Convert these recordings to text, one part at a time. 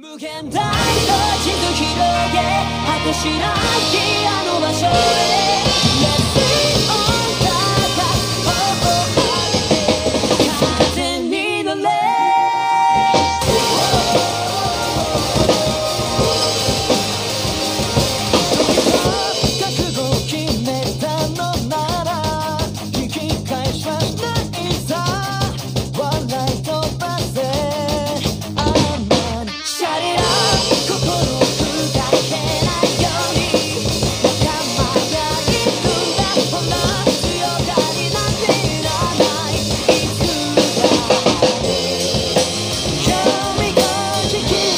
無限大の地図広げ果てしなきあの場所へ。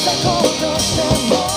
Esa cosa se mueve